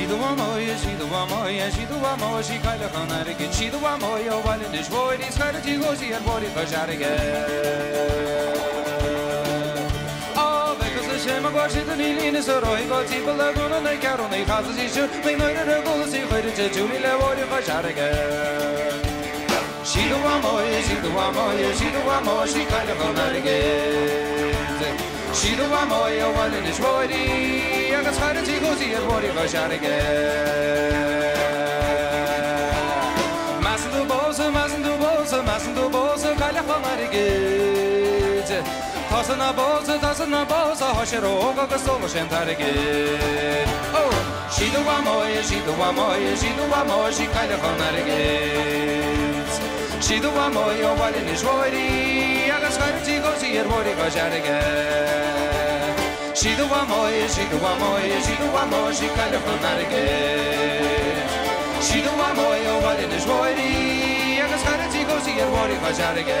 Shidwa moye, shidwa moye, shidwa moye, shi kale khanarge. Shidwa moye, wale nish void is kale ti gozi er bori khasharge. Oh, because the shema goshi the nilin so roi go ti bala gona ne karo ne khaz ji shu, ne no re go si khare je juli le bori khasharge. Shidwa moye, shidwa moye, shidwa moye, shi kale khanarge. شیرو و مای اولنش باری یک از خرطی گوزی باری قشنگه مزدو باز مزدو باز مزدو باز کل خمرگیت تاس نباز تاس نباز هاش رو قصو مشن ترگیت شیرو و مای شید و مای شید و مای شی کل خمرگیت شید و مای اولنش باری یک از خرطی گوزی باری قشنگه Ζήτω αμόη, ζήτω αμόη, ζήτω αμόη, ζήκαλε φρονάρικε. Ζήτω αμόη, ο βαρύνες βόηρη, έκας χαρέτσι κόσι γερμόρι φαζάρικε.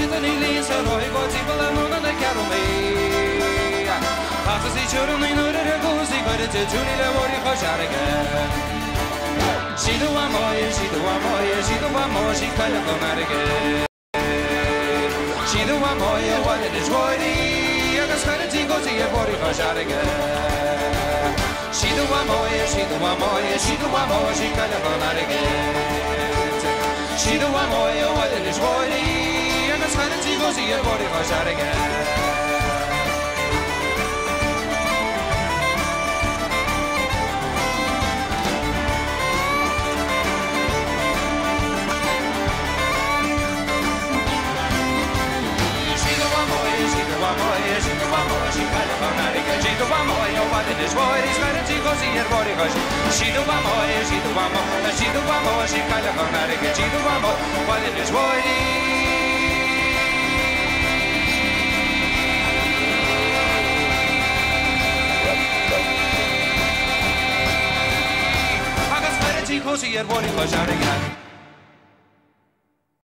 the nili sa roi gozi bala mona ne karo me Hafız içiyorum nurere kuzi Karıcı cünile vori koşarge Şidu amoye, şidu amoye, şidu amoye Şikale konarge Şidu amoye, vale de jvori Agas karıcı gozi e vori koşarge Şidu amoye, şidu amoye, şidu amoye Şikale konarge Şidu amoye, vale de jvori Agas karıcı gozi e vori koşarge She do one more, she სვენა ციგოზია გორი ხაშარეგა Chido vamos, chido vamos, chido vamos, chido vamos, chido vamos, chido vamos, chido vamos, chido vamos, conseguir Boricó já negar.